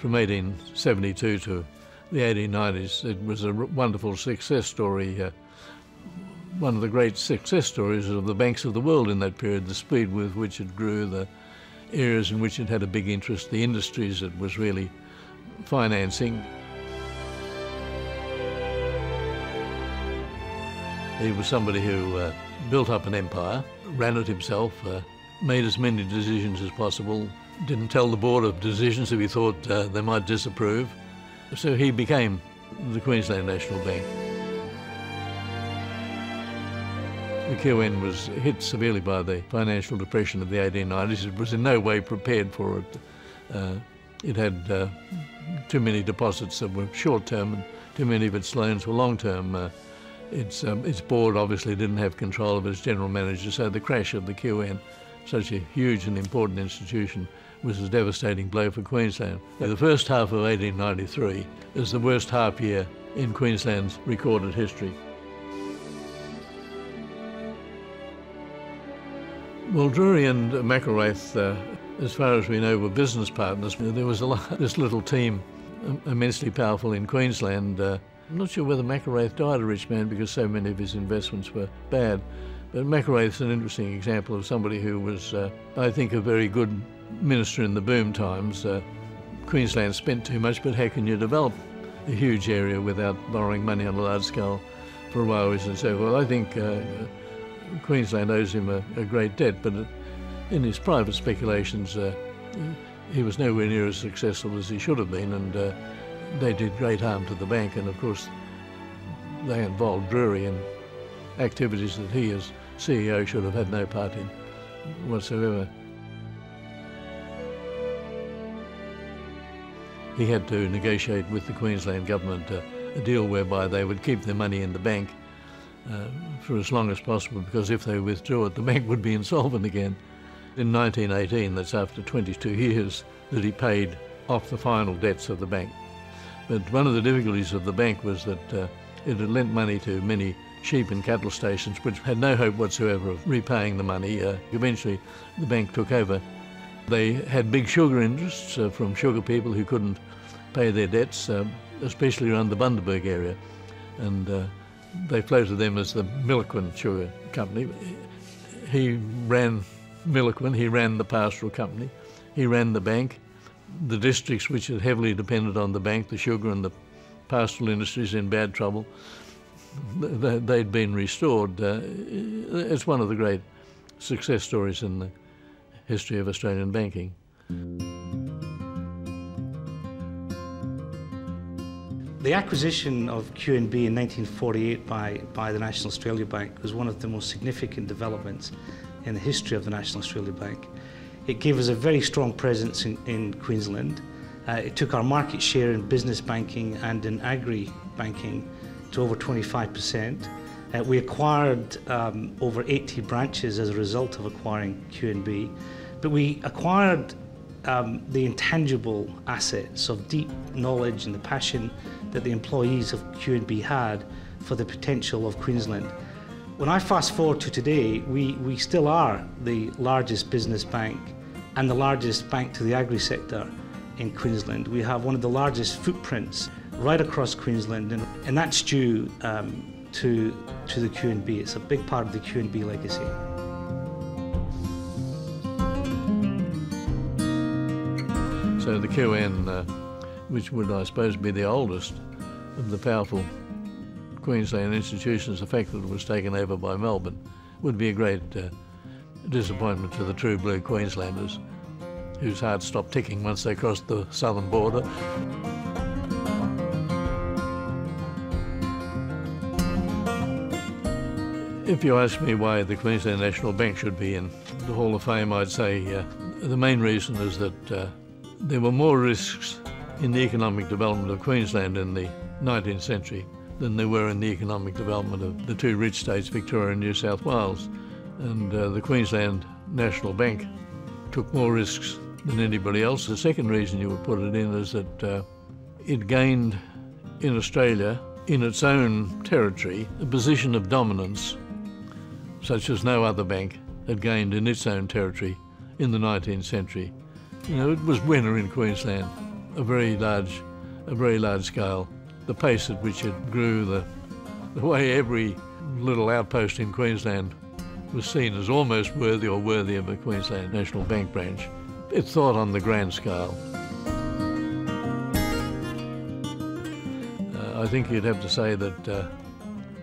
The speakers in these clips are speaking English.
from 1872 to the 1890s. It was a wonderful success story. Uh, one of the great success stories of the banks of the world in that period, the speed with which it grew, the areas in which it had a big interest, the industries it was really financing. He was somebody who uh, built up an empire, ran it himself, uh, made as many decisions as possible, didn't tell the board of decisions if he thought uh, they might disapprove. So he became the Queensland National Bank. The QN was hit severely by the financial depression of the 1890s. It was in no way prepared for it. Uh, it had uh, too many deposits that were short term and too many of its loans were long term. Uh, its, um, its board obviously didn't have control of its general manager, so the crash of the QN, such a huge and important institution, was a devastating blow for Queensland. The first half of 1893 is the worst half year in Queensland's recorded history. Well, Drury and McIlwraith, uh, as far as we know, were business partners. There was this little team, immensely powerful in Queensland, uh, I'm not sure whether McIlwraith died a rich man because so many of his investments were bad, but McIlwraith's an interesting example of somebody who was, uh, I think, a very good minister in the boom times. Uh, Queensland spent too much, but how can you develop a huge area without borrowing money on a large scale for railways and so forth? I think uh, Queensland owes him a, a, great debt, but in his private speculations, uh, he was nowhere near as successful as he should have been, and uh, they did great harm to the bank, and of course, they involved Drury in activities that he, as CEO, should have had no part in whatsoever. He had to negotiate with the Queensland government a deal whereby they would keep their money in the bank uh, for as long as possible because if they withdrew it, the bank would be insolvent again. In 1918, that's after 22 years, that he paid off the final debts of the bank. But one of the difficulties of the bank was that uh, it had lent money to many sheep and cattle stations which had no hope whatsoever of repaying the money. Uh, eventually, the bank took over. They had big sugar interests uh, from sugar people who couldn't pay their debts, uh, especially around the Bundaberg area. And uh, they floated them as the Millaquin Sugar Company. He ran Millaquin, he ran the pastoral company, he ran the bank, the districts which had heavily depended on the bank, the sugar and the pastoral industries in bad trouble, they'd been restored. Uh, it's one of the great success stories in the history of Australian banking. The acquisition of QNB in 1948 by, by the National Australia Bank was one of the most significant developments in the history of the National Australia Bank. It gave us a very strong presence in, in Queensland. Uh, it took our market share in business banking and in agri banking to over 25%. Uh, we acquired um, over 80 branches as a result of acquiring QNB, but we acquired um, the intangible assets of deep knowledge and the passion that the employees of QNB had for the potential of Queensland. When I fast forward to today, we, we still are the largest business bank and the largest bank to the agri sector in Queensland. We have one of the largest footprints right across Queensland, and, and that's due um, to, to the QNB. It's a big part of the QNB legacy. So the QN, uh, which would I suppose be the oldest of the powerful Queensland institutions, the fact that it was taken over by Melbourne would be a great uh, disappointment to the true blue Queenslanders, whose hearts stopped ticking once they crossed the southern border. If you ask me why the Queensland National Bank should be in the Hall of Fame, I'd say uh, the main reason is that uh, there were more risks in the economic development of Queensland in the 19th century than there were in the economic development of the two rich states, Victoria and New South Wales. And uh, the Queensland National Bank took more risks than anybody else. The second reason you would put it in is that uh, it gained in Australia, in its own territory, a position of dominance such as no other bank had gained in its own territory in the 19th century. You know, it was winner in Queensland a very large, a very large scale. The pace at which it grew, the, the way every little outpost in Queensland was seen as almost worthy or worthy of a Queensland National Bank branch. It thought on the grand scale. Uh, I think you'd have to say that uh,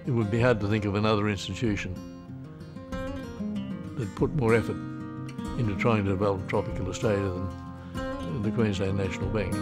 it would be hard to think of another institution that put more effort into trying to develop tropical Australia than the Queensland National Bank.